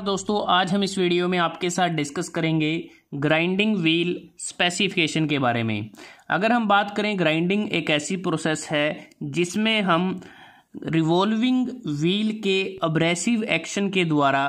दोस्तों, आज हम इस वीडियो में आपके साथ डिस्कस करेंगे ग्राइंडिंग व्हील स्पेसिफिकेशन के बारे में। अगर हम बात करें ग्राइंडिंग एक ऐसी प्रोसेस है जिसमें हम रिवॉल्विंग व्हील के अब्रेसिव एक्शन के द्वारा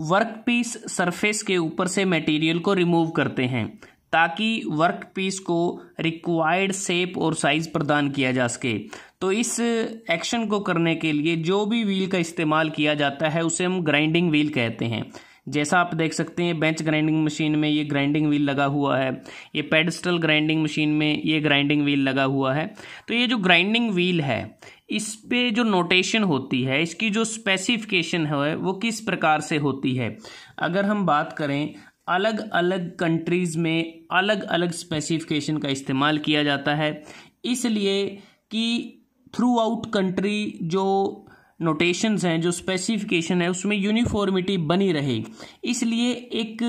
वर्कपीस सरफेस के ऊपर से मटेरियल को रिमूव करते हैं, ताकि वर्क पीस को रिक्वायर्ड शेप और साइज़ प्रदान किया जा सके। तो इस एक्शन को करने के लिए जो भी व्हील का इस्तेमाल किया जाता है, उसे हम ग्राइंडिंग व्हील कहते हैं। जैसा आप देख सकते हैं बेंच ग्राइंडिंग मशीन में ये ग्राइंडिंग व्हील लगा हुआ है, ये पेडस्टल ग्राइंडिंग मशीन में ये ग्राइंडिंग व्हील लगा हुआ है। तो ये जो ग्राइंडिंग व्हील है, इस पे जो नोटेशन होती है, इसकी जो स्पेसिफिकेशन है, वो किस प्रकार से होती है? अगर हम बात करें अलग अलग कंट्रीज़ में अलग अलग स्पेसिफिकेशन का इस्तेमाल किया जाता है, इसलिए कि थ्रू आउट कंट्री जो नोटेशंस हैं, जो स्पेसिफिकेशन है, उसमें यूनिफॉर्मिटी बनी रहे इसलिए एक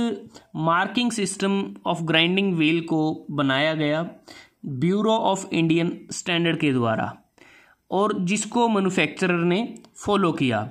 marking system of grinding wheel को बनाया गया ब्यूरो ऑफ़ इंडियन स्टैंडर्ड के द्वारा, और जिसको मैन्युफैक्चरर ने फॉलो किया।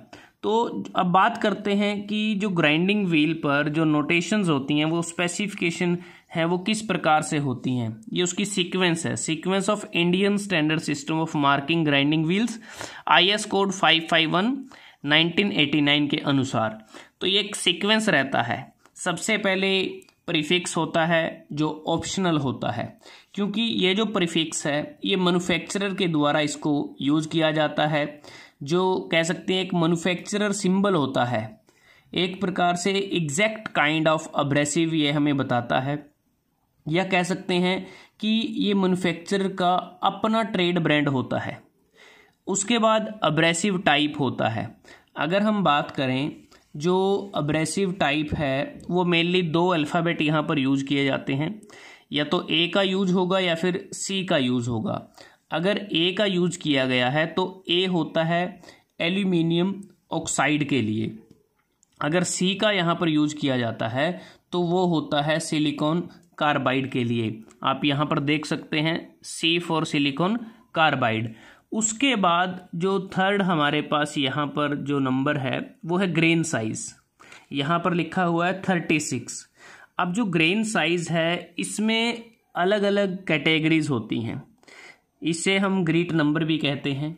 तो अब बात करते हैं कि जो ग्राइंडिंग व्हील पर जो नोटेशंस होती हैं, वो स्पेसिफिकेशन है वो किस प्रकार से होती हैं? ये उसकी सीक्वेंस है। Sequence of Indian standard system of marking grinding wheels IS code five five one nineteen eighty nine के अनुसार। तो ये एक सीक्वेंस रहता है। सबसे पहले प्रीफिक्स होता है, जो ऑप्शनल होता है। क्योंकि ये जो प्रीफिक्स है, ये मैन्युफैक्चरर के द्वारा इसको यूज़ किया जाता है, जो कह सकते हैं एक मैन्युफैक्चरर सिंबल होता है। एक प्रकार से एग्जैक्ट काइंड ऑफ़ अब्रेसिव ये हमें बताता है। या कह सकते हैं कि ये मैन्युफैक्चरर का अपना ट्रेड ब्रांड होता है। उसके बाद अब्रेसिव टाइप होता है। अगर हम बात करें, जो अब्रेसिव टाइप है, वो मेनली दो अल्फ़ाबेट यहाँ पर यूज़ किए जाते हैं। या तो ए का यूज़ होगा या फिर सी का यूज़ होगा। अगर ए का यूज़ किया गया है तो ए होता है एल्यूमिनियम ऑक्साइड के लिए। अगर सी का यहाँ पर यूज़ किया जाता है तो वो होता है सिलिकॉन कार्बाइड के लिए। आप यहाँ पर देख सकते हैं सी फॉर सिलिकॉन कार्बाइड उसके बाद जो थर्ड हमारे पास यहाँ पर जो नंबर है, वो है ग्रेन साइज़ यहाँ पर लिखा हुआ है थर्टी सिक्स अब जो ग्रेन साइज़ है, इसमें अलग अलग कैटेगरीज होती हैं। इसे हम ग्रीट नंबर भी कहते हैं।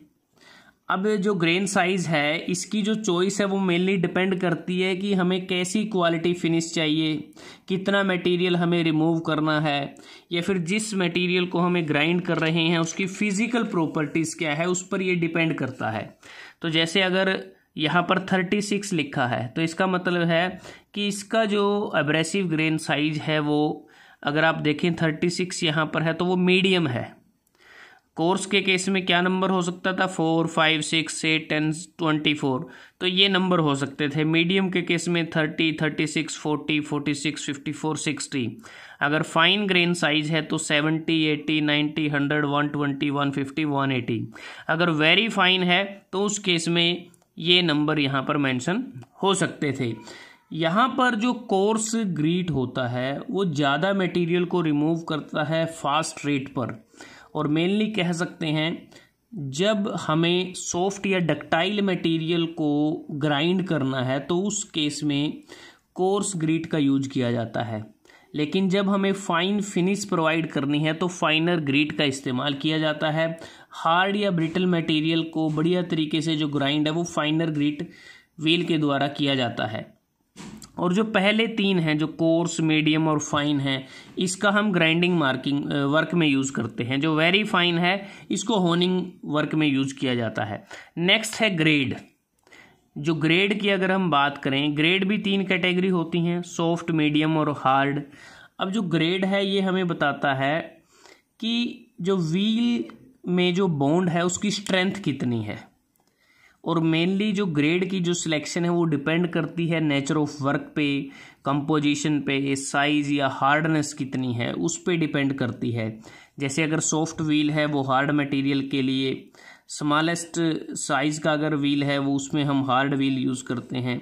अब जो ग्रेन साइज़ है, इसकी जो चॉइस है, वो मेनली डिपेंड करती है कि हमें कैसी क्वालिटी फिनिश चाहिए, कितना मटेरियल हमें रिमूव करना है, या फिर जिस मटेरियल को हमें ग्राइंड कर रहे हैं, उसकी फ़िज़िकल प्रॉपर्टीज़ क्या है, उस पर ये डिपेंड करता है। तो जैसे अगर यहाँ पर थर्टी सिक्स लिखा है तो इसका मतलब है कि इसका जो एब्रेसिव ग्रेन साइज़ है, वो, अगर आप देखें थर्टी सिक्स यहाँ पर है तो वो मीडियम है। कोर्स के केस में क्या नंबर हो सकता था? Four, five, six, eight, ten, twenty four. तो ये नंबर हो सकते थे। मीडियम के केस में thirty thirty six, forty forty six, fifty four, sixty. अगर फाइन ग्रेन साइज़ है तो seventy eighty ninety hundred, one twenty, one fifty, one eighty. अगर वेरी फाइन है तो उस केस में ये नंबर यहाँ पर मेंशन हो सकते थे। यहाँ पर जो कोर्स ग्रीट होता है, वो ज़्यादा मटेरियल को रिमूव करता है फास्ट रेट पर। और मेनली कह सकते हैं, जब हमें सॉफ्ट या डक्टाइल मटेरियल को ग्राइंड करना है तो उस केस में कोर्स ग्रीट का यूज़ किया जाता है। लेकिन जब हमें फाइन फिनिश प्रोवाइड करनी है तो फाइनर ग्रीट का इस्तेमाल किया जाता है। हार्ड या ब्रिटल मटेरियल को बढ़िया तरीके से जो ग्राइंड है, वो फाइनर ग्रीट व्हील के द्वारा किया जाता है। और जो पहले तीन हैं, जो कोर्स मीडियम और फाइन है, इसका हम ग्राइंडिंग मार्किंग वर्क में यूज़ करते हैं। जो वेरी फाइन है, इसको होनिंग वर्क में यूज़ किया जाता है। नेक्स्ट है ग्रेड जो ग्रेड की अगर हम बात करें ग्रेड भी तीन कैटेगरी होती हैं सॉफ्ट मीडियम और हार्ड अब जो ग्रेड है, ये हमें बताता है कि जो व्हील में जो बॉन्ड है, उसकी स्ट्रेंथ कितनी है। और मेनली जो ग्रेड की जो सिलेक्शन है, वो डिपेंड करती है नेचर ऑफ़ वर्क पे कंपोजिशन पे साइज़ या हार्डनेस कितनी है, उस पर डिपेंड करती है। जैसे अगर सॉफ्ट व्हील है, वो हार्ड मटेरियल के लिए स्मॉलेस्ट साइज़ का अगर व्हील है, वो उसमें हम हार्ड व्हील यूज़ करते हैं।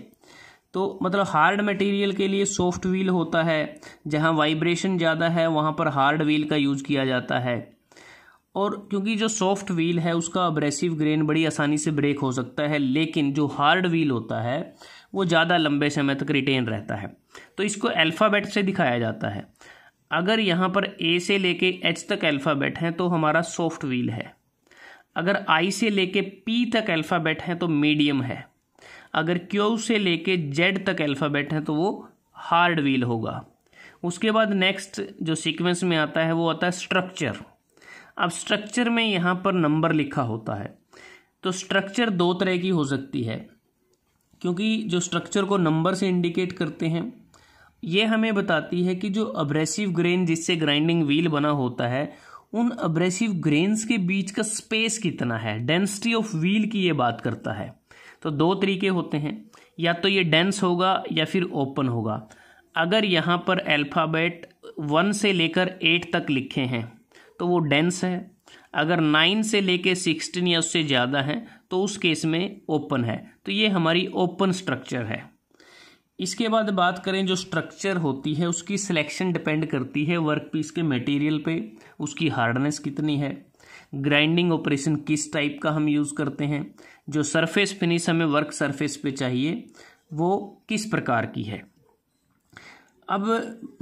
तो मतलब हार्ड मटेरियल के लिए सॉफ्ट व्हील होता है, जहाँ वाइब्रेशन ज़्यादा है, वहाँ पर हार्ड व्हील का यूज़ किया जाता है। और क्योंकि जो सॉफ्ट व्हील है, उसका अब्रेसिव ग्रेन बड़ी आसानी से ब्रेक हो सकता है, लेकिन जो हार्ड व्हील होता है, वो ज़्यादा लंबे समय तक रिटेन रहता है। तो इसको अल्फ़ाबेट से दिखाया जाता है। अगर यहाँ पर ए से लेके एच तक अल्फ़ाबेट हैं तो हमारा सॉफ्ट व्हील है। अगर आई से लेके पी तक अल्फ़ाबेट हैं तो मीडियम है। अगर क्यू से लेके जेड तक अल्फ़ाबेट हैं तो वो हार्ड व्हील होगा। उसके बाद नेक्स्ट जो सीक्वेंस में आता है, वो आता है स्ट्रक्चर अब स्ट्रक्चर में यहाँ पर नंबर लिखा होता है। तो स्ट्रक्चर दो तरह की हो सकती है, क्योंकि जो स्ट्रक्चर को नंबर से इंडिकेट करते हैं, ये हमें बताती है कि जो अब्रेसिव ग्रेन जिससे ग्राइंडिंग व्हील बना होता है, उन अब्रेसिव ग्रेन्स के बीच का स्पेस कितना है? डेंसिटी ऑफ़ व्हील की ये बात करता है। तो दो तरीके होते हैं। या तो ये डेंस होगा या फिर ओपन होगा। अगर यहाँ पर अल्फ़ाबेट वन से लेकर एट तक लिखे हैं तो वो डेंस है। अगर नाइन से लेके सिक्सटीन या उससे ज़्यादा है तो उस केस में ओपन है। तो ये हमारी ओपन स्ट्रक्चर है। इसके बाद बात करें जो स्ट्रक्चर होती है, उसकी सिलेक्शन डिपेंड करती है वर्क पीस के मटेरियल पे। उसकी हार्डनेस कितनी है? ग्राइंडिंग ऑपरेशन किस टाइप का हम यूज़ करते हैं? जो सरफेस फिनिश हमें वर्क सरफेस पे चाहिए, वो किस प्रकार की है? अब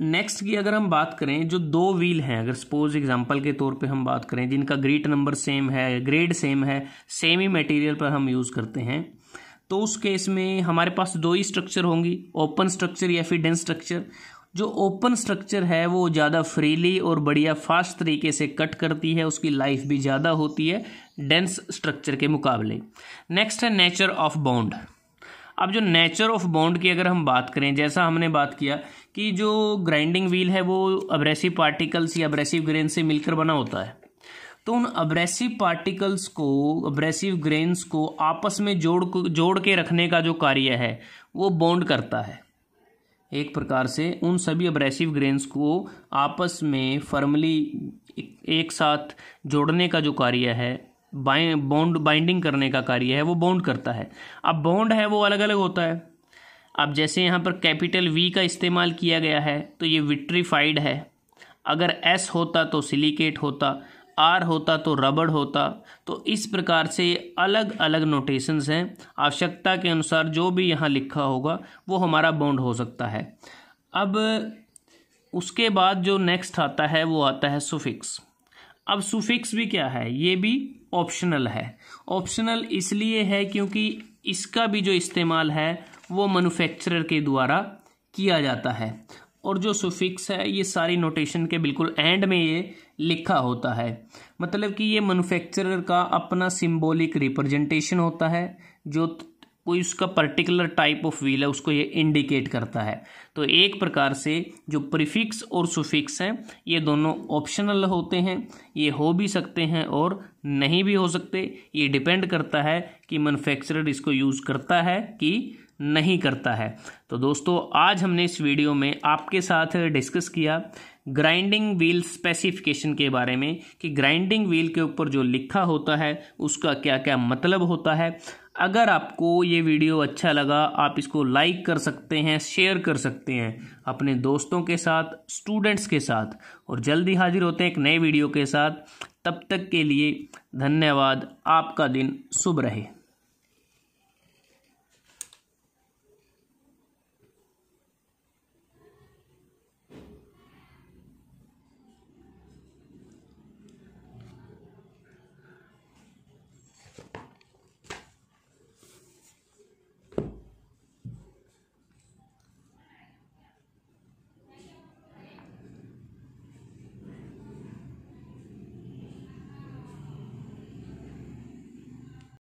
नेक्स्ट की अगर हम बात करें, जो दो व्हील हैं, अगर सपोज़ एग्जांपल के तौर पे हम बात करें, जिनका ग्रेट नंबर सेम है ग्रेड सेम है सेम ही मटेरियल पर हम यूज़ करते हैं तो उस केस में हमारे पास दो ही स्ट्रक्चर होंगी ओपन स्ट्रक्चर या फिर डेंस स्ट्रक्चर जो ओपन स्ट्रक्चर है, वो ज़्यादा फ्रीली और बढ़िया फास्ट तरीके से कट करती है, उसकी लाइफ भी ज़्यादा होती है डेंस स्ट्रक्चर के मुकाबले। नेक्स्ट है नेचर ऑफ़ बाउंड अब जो नेचर ऑफ़ बाउंड की अगर हम बात करें, जैसा हमने बात किया कि जो ग्राइंडिंग व्हील है, वो अब्रेसिव पार्टिकल्स या अब्रेसिव ग्रेन से मिलकर बना होता है। तो उन अब्रेसिव पार्टिकल्स को अब्रेसिव ग्रेन्स को आपस में जोड़ जोड़ के रखने का जो कार्य है, वो बॉन्ड करता है। एक प्रकार से उन सभी अब्रेसिव ग्रेन्स को आपस में फर्मली एक साथ जोड़ने का जो कार्य है बॉन्ड बाइंडिंग करने का कार्य है, वो बॉन्ड करता है। अब बॉन्ड है, वो अलग अलग होता है। अब जैसे यहाँ पर कैपिटल वी का इस्तेमाल किया गया है तो ये विट्रीफाइड है। अगर एस होता तो सिलिकेट होता आर होता तो रबड़ होता तो इस प्रकार से अलग अलग नोटेशंस हैं। आवश्यकता के अनुसार जो भी यहाँ लिखा होगा, वो हमारा बॉन्ड हो सकता है। अब उसके बाद जो नेक्स्ट आता है, वो आता है सुफिक्स अब सुफिक्स भी क्या है? ये भी ऑप्शनल है। ऑप्शनल इसलिए है क्योंकि इसका भी जो इस्तेमाल है वो मैन्युफैक्चरर के द्वारा किया जाता है। और जो सुफिक्स है, ये सारी नोटेशन के बिल्कुल एंड में ये लिखा होता है। मतलब कि ये मैन्युफैक्चरर का अपना सिंबॉलिक रिप्रेजेंटेशन होता है, जो कोई उसका पर्टिकुलर टाइप ऑफ़ व्हील है, उसको ये इंडिकेट करता है। तो एक प्रकार से जो प्रीफिक्स और सुफिक्स हैं, ये दोनों ऑप्शनल होते हैं, ये हो भी सकते हैं और नहीं भी हो सकते। ये डिपेंड करता है कि मैन्युफैक्चरर इसको यूज़ करता है कि नहीं करता है। तो दोस्तों, आज हमने इस वीडियो में आपके साथ डिस्कस किया ग्राइंडिंग व्हील स्पेसिफिकेशन के बारे में कि ग्राइंडिंग व्हील के ऊपर जो लिखा होता है, उसका क्या क्या मतलब होता है। अगर आपको ये वीडियो अच्छा लगा, आप इसको लाइक कर सकते हैं शेयर कर सकते हैं अपने दोस्तों के साथ स्टूडेंट्स के साथ। और जल्दी हाजिर होते हैं एक नए वीडियो के साथ। तब तक के लिए धन्यवाद। आपका दिन शुभ रहे।